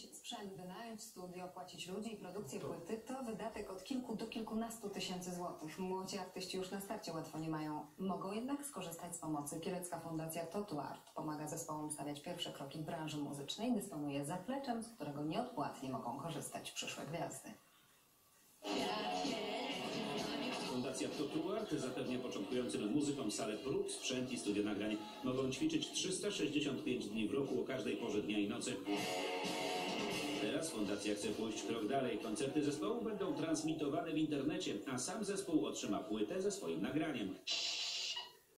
Kupić sprzęt, wynająć studio, płacić ludzi i produkcję płyty to wydatek od kilku do kilkunastu tysięcy złotych. Młodzi artyści już na starcie łatwo nie mają. Mogą jednak skorzystać z pomocy. Kielecka Fundacja Totu Art pomaga zespołom stawiać pierwsze kroki w branży muzycznej. Dysponuje zapleczem, z którego nieodpłatnie mogą korzystać przyszłe gwiazdy. Fundacja Totuart zapewnia początkującym muzykom salę prób, sprzęt i studio nagrań. Mogą ćwiczyć 365 dni w roku o każdej porze dnia i nocy. Teraz fundacja chce pójść krok dalej. Koncerty zespołu będą transmitowane w internecie, a sam zespół otrzyma płytę ze swoim nagraniem.